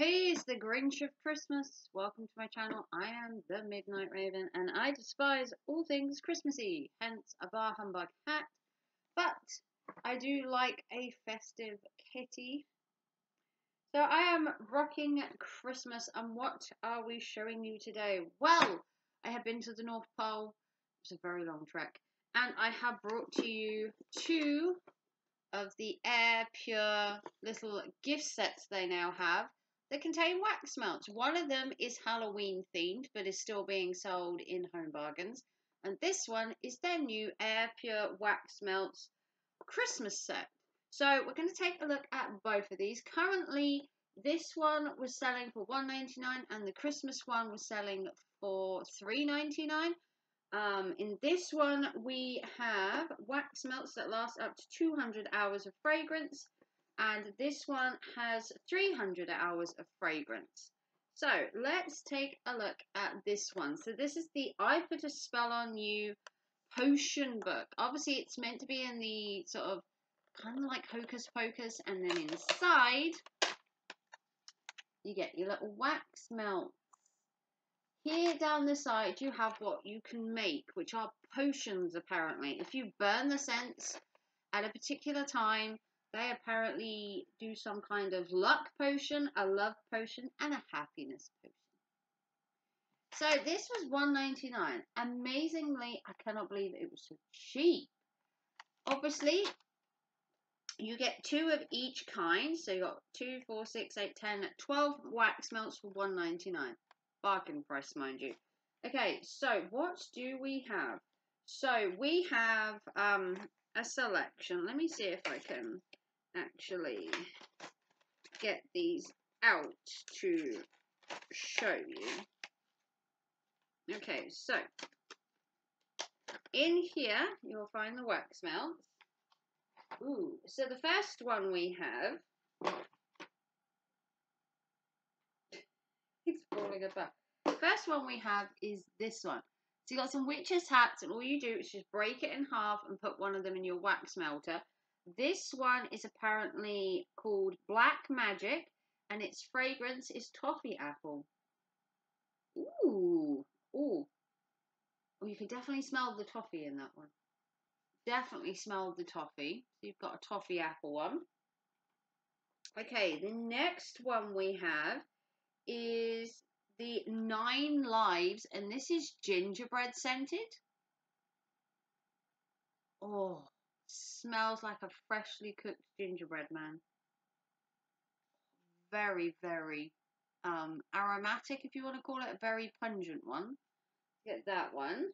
Hey, it's the Grinch of Christmas. Welcome to my channel. I am the Midnight Raven and I despise all things Christmassy, hence a bar humbug hat. But I do like a festive kitty. So I am rocking Christmas and what are we showing you today? Well, I have been to the North Pole. It's a very long trek. And I have brought to you two of the Air Pure little gift sets they now have that contain wax melts. One of them is Halloween themed, but is still being sold in Home Bargains. And this one is their new Air Pure Wax Melts Christmas set. So we're going to take a look at both of these. Currently, this one was selling for $1.99 and the Christmas one was selling for $3.99. Um, in this one, we have wax melts that last up to 200 hours of fragrance and this one has 300 hours of fragrance. So let's take a look at this one. So this is the I Put a Spell on You potion book. Obviously it's meant to be in the sort of kind of like Hocus Pocus and then inside you get your little wax melts. Here down the side you have what you can make which are potions apparently. If you burn the scents at a particular time they apparently do some kind of luck potion, a love potion, and a happiness potion. So this was one ninety nine. Amazingly, I cannot believe it was so cheap. Obviously, you get two of each kind. So you got two, four, six, eight, ten, twelve wax melts for one ninety nine. Bargain price, mind you. Okay, so what do we have? So we have um, a selection. Let me see if I can actually get these out to show you. Okay, so in here you'll find the wax melts. Ooh, so the first one we have it's falling apart. First one we have is this one. So you got some witches' hats, and all you do is just break it in half and put one of them in your wax melter. This one is apparently called Black Magic, and its fragrance is toffee apple. Ooh, ooh. You can definitely smell the toffee in that one. Definitely smell the toffee. So you've got a toffee apple one. Okay, the next one we have is the Nine Lives, and this is gingerbread scented. Oh, smells like a freshly cooked gingerbread man. Very, very um, aromatic, if you want to call it, a very pungent one. Get that one.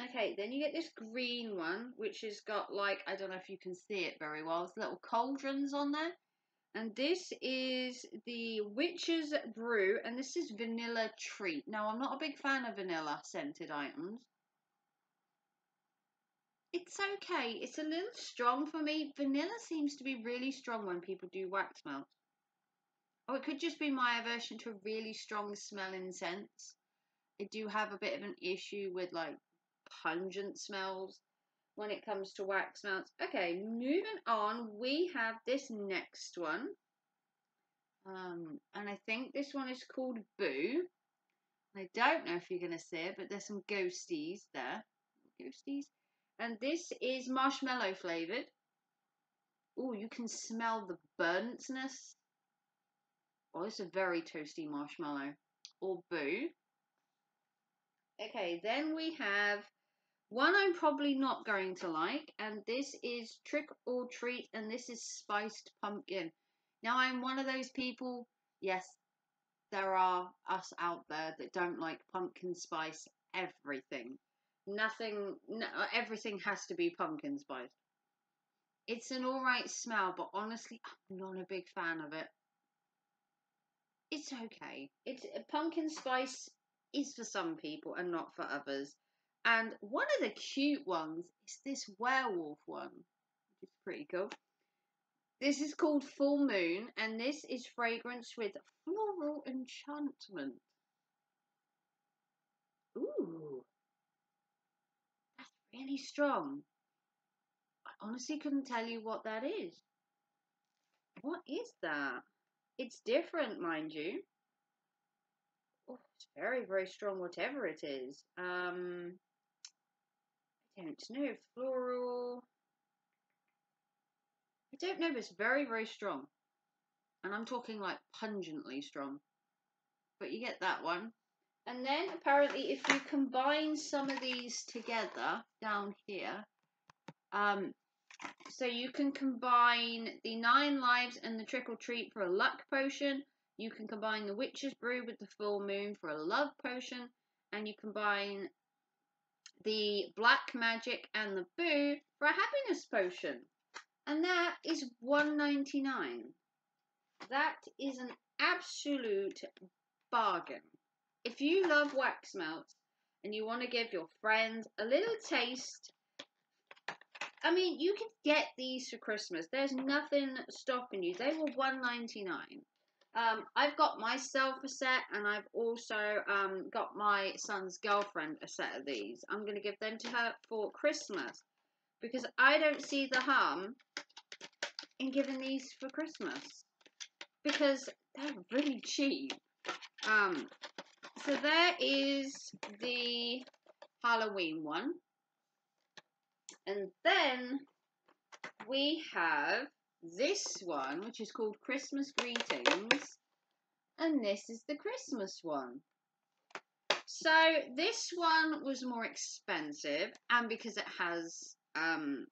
Okay, then you get this green one, which has got like, I don't know if you can see it very well, there's little cauldrons on there. And this is the Witch's Brew, and this is Vanilla Treat. Now, I'm not a big fan of vanilla scented items, it's okay. It's a little strong for me. Vanilla seems to be really strong when people do wax melts. Or it could just be my aversion to a really strong smelling scents. I do have a bit of an issue with like pungent smells when it comes to wax melts. Okay, moving on, we have this next one. Um, and I think this one is called Boo. I don't know if you're going to see it, but there's some ghosties there. Ghosties? And this is marshmallow flavored. Oh, you can smell the burntness. Oh, it's a very toasty marshmallow. Or boo. Okay, then we have one I'm probably not going to like, and this is Trick or Treat, and this is Spiced Pumpkin. Now, I'm one of those people, yes, there are us out there that don't like pumpkin spice everything. Nothing, no, everything has to be pumpkin spice. It's an alright smell, but honestly, I'm not a big fan of it. It's okay. It's uh, pumpkin spice is for some people and not for others. And one of the cute ones is this werewolf one, which is pretty cool. This is called Full Moon, and this is fragrance with floral enchantment. Ooh really strong. I honestly couldn't tell you what that is. What is that? it's different, mind you. Oh, it's very, very strong, whatever it is. Um, I don't know. Floral. I don't know, but it's very, very strong. And I'm talking like pungently strong. But you get that one. And then apparently if you combine some of these together down here, um, so you can combine the Nine Lives and the Trick or Treat for a luck potion. You can combine the Witch's Brew with the Full Moon for a love potion. And you combine the Black Magic and the Boo for a happiness potion. And that is 199. That is an absolute bargain. If you love wax melts and you want to give your friends a little taste I mean, you can get these for Christmas. There's nothing stopping you. They were one ninety nine. Um, I've got myself a set, and I've also um, got my son's girlfriend a set of these. I'm going to give them to her for Christmas because I don't see the harm in giving these for Christmas because they're really cheap. Um, so there is the Halloween one. And then we have this one, which is called Christmas Greetings. And this is the Christmas one. So this one was more expensive, and because it has um,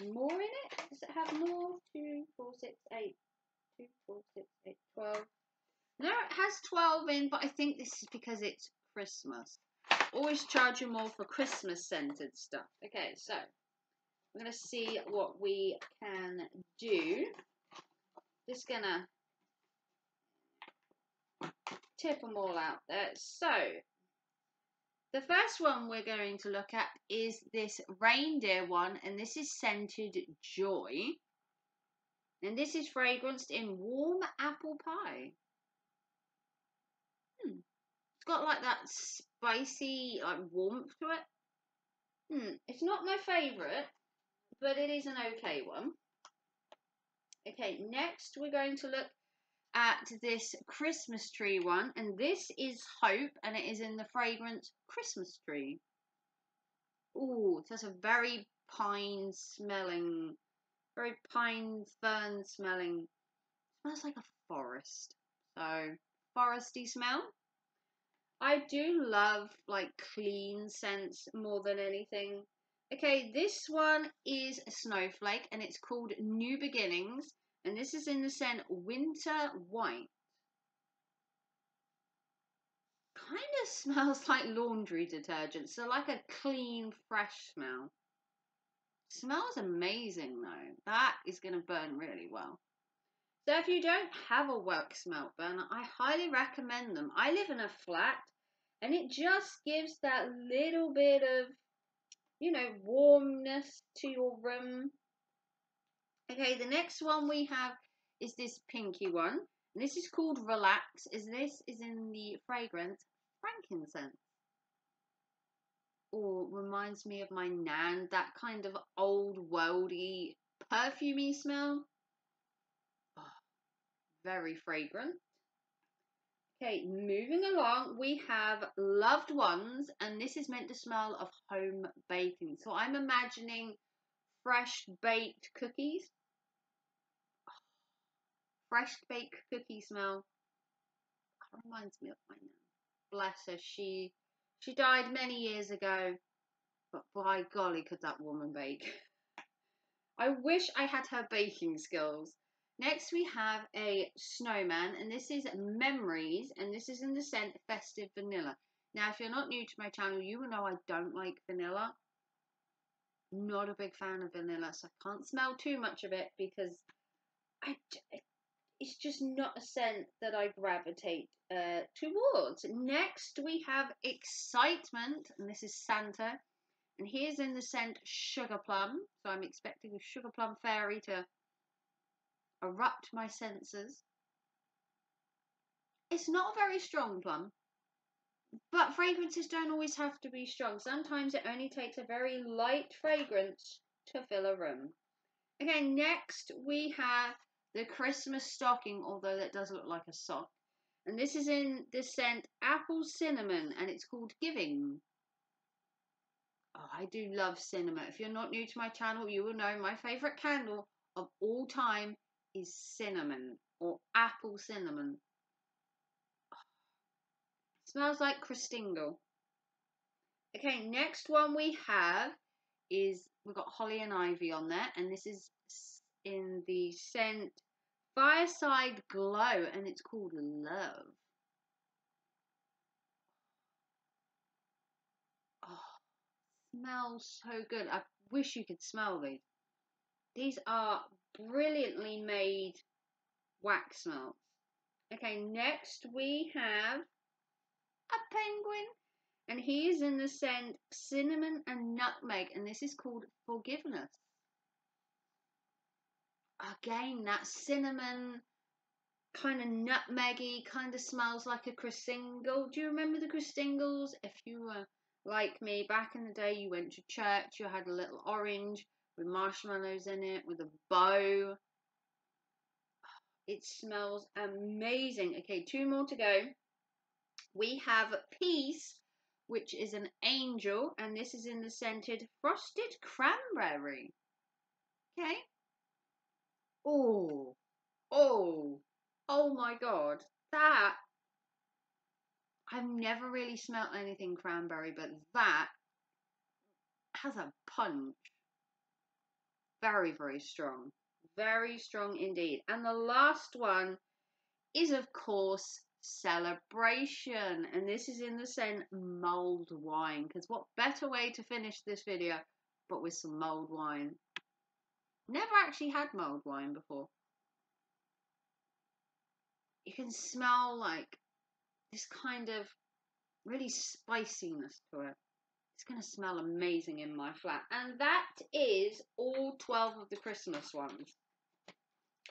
more in it, does it have more? Two, four, six, eight. Two, four, six, eight, twelve. No, it has twelve in, but I think this is because it's Christmas. Always charge you more for Christmas scented stuff. Okay, so we're going to see what we can do. Just going to tip them all out there. So, the first one we're going to look at is this reindeer one, and this is scented joy. And this is fragranced in warm apple pie. Got like that spicy like warmth to it. Hmm, it's not my favourite, but it is an okay one. Okay, next we're going to look at this Christmas tree one, and this is Hope, and it is in the fragrance Christmas tree. Ooh, that's a very pine smelling, very pine fern smelling. Smells like a forest. So, foresty smell. I do love like clean scents more than anything. Okay, this one is a snowflake and it's called New Beginnings and this is in the scent Winter White. Kind of smells like laundry detergent, so like a clean, fresh smell. Smells amazing though. That is going to burn really well. So if you don't have a wax melt burner, I highly recommend them. I live in a flat and it just gives that little bit of you know warmness to your room. Okay the next one we have is this pinky one. And this is called relax is this is in the fragrance frankincense. Or reminds me of my nan that kind of old worldy perfumey smell. Oh, very fragrant Okay, moving along, we have loved ones, and this is meant to smell of home baking. So I'm imagining fresh baked cookies. fresh baked cookie smell. That reminds me of my nan. Bless her, she she died many years ago, but by golly, could that woman bake. I wish I had her baking skills. Next, we have a snowman, and this is Memories, and this is in the scent Festive Vanilla. Now, if you're not new to my channel, you will know I don't like vanilla. Not a big fan of vanilla, so I can't smell too much of it because I, it's just not a scent that I gravitate uh, towards. Next, we have Excitement, and this is Santa. And here's in the scent Sugar Plum. So I'm expecting a Sugar Plum Fairy to erupt my senses. It's not a very strong one, but fragrances don't always have to be strong. Sometimes it only takes a very light fragrance to fill a room. Okay, next we have the Christmas stocking, although that does look like a sock. And this is in the scent Apple Cinnamon, and it's called Giving. Oh, I do love cinnamon. If you're not new to my channel, you will know my favourite candle of all time is cinnamon or apple cinnamon. Oh, smells like Christingle. Okay, next one we have is we've got holly and ivy on there, and this is in the scent Fireside Glow, and it's called Love. Oh, smells so good. I wish you could smell these. These are brilliantly made wax melts. Okay, next we have a penguin. And he is in the scent cinnamon and nutmeg, and this is called Forgiveness. Again, that cinnamon, kind of nutmeggy, kind of smells like a Christingle. Do you remember the Christingles? If you were like me, back in the day, you went to church, you had a little orange with marshmallows in it, with a bow. It smells amazing. Okay, two more to go. We have Peace which is an angel, and this is in the scented frosted cranberry. Okay. Oh, oh, oh my god, that. I've never really smelt anything cranberry, but that has a punch. Very, very strong. Very strong indeed. And the last one is, of course, celebration and this is in the scent mulled wine because what better way to finish this video but with some mulled wine never actually had mulled wine before you can smell like this kind of really spiciness to it it's going to smell amazing in my flat. And that is all 12 of the christmas ones.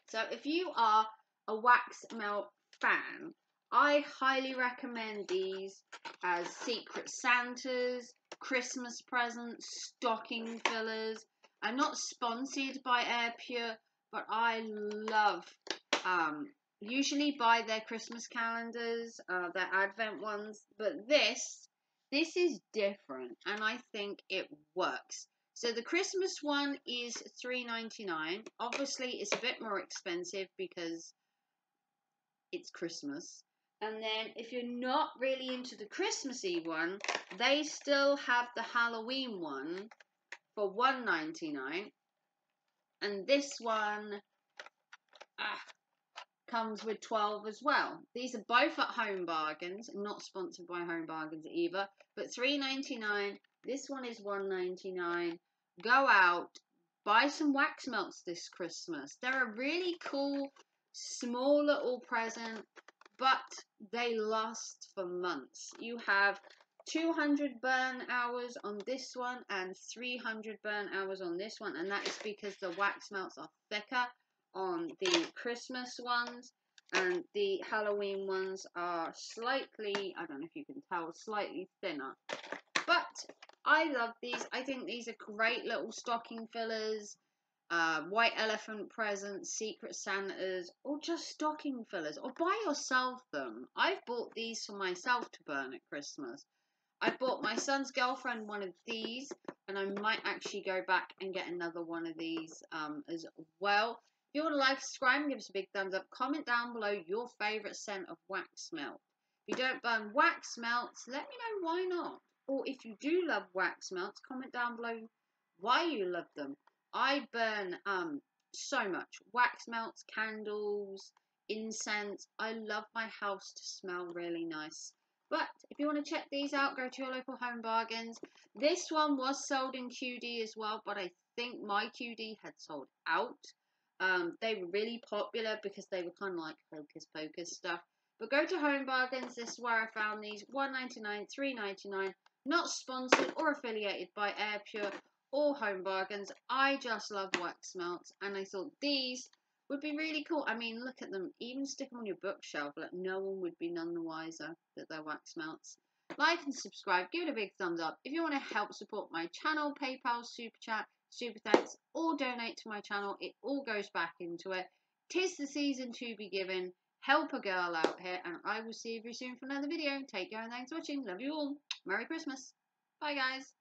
So if you are a wax melt fan I highly recommend these as Secret Santas, Christmas presents, stocking fillers. I'm not sponsored by Airpure, but I love um, usually buy their Christmas calendars, uh, their Advent ones, but this this is different, and I think it works. So the Christmas one is $3.99. Obviously, it's a bit more expensive because it's Christmas. And then if you're not really into the Christmassy one, they still have the Halloween one for one ninety nine, and this one ah, comes with 12 as well. These are both at Home Bargains, not sponsored by Home Bargains either, but three ninety nine. This one is one ninety nine. Go out, buy some wax melts this Christmas. They're a really cool small little present but they last for months. You have 200 burn hours on this one and 300 burn hours on this one, and that is because the wax melts are thicker on the Christmas ones, and the Halloween ones are slightly, I don't know if you can tell, slightly thinner. But I love these. I think these are great little stocking fillers uh, white elephant presents, secret Santas, or just stocking fillers, or buy yourself them. I've bought these for myself to burn at Christmas. I bought my son's girlfriend one of these, and I might actually go back and get another one of these um, as well. If you to like, subscribe, and give us a big thumbs up. Comment down below your favourite scent of wax melt. If you don't burn wax melts, let me know why not. Or if you do love wax melts, comment down below why you love them. I burn um so much wax melts, candles, incense. I love my house to smell really nice. But if you want to check these out, go to your local home bargains. This one was sold in QD as well, but I think my QD had sold out. Um, they were really popular because they were kind of like hocus pocus stuff. But go to Home Bargains. This is where I found these. one ninety nine, three ninety nine. Not sponsored or affiliated by Airpure or Home Bargains. I just love wax melts, and I thought these would be really cool. I mean, look at them. Even stick them on your bookshelf. Like no one would be none the wiser that they're wax melts. Like and subscribe. Give it a big thumbs up. If you want to help support my channel, PayPal, Super Chat, Super Thanks, or donate to my channel, it all goes back into it. Tis the season to be given. Help a girl out here, and I will see you very soon for another video. Take care and thanks for watching. Love you all. Merry Christmas. Bye, guys.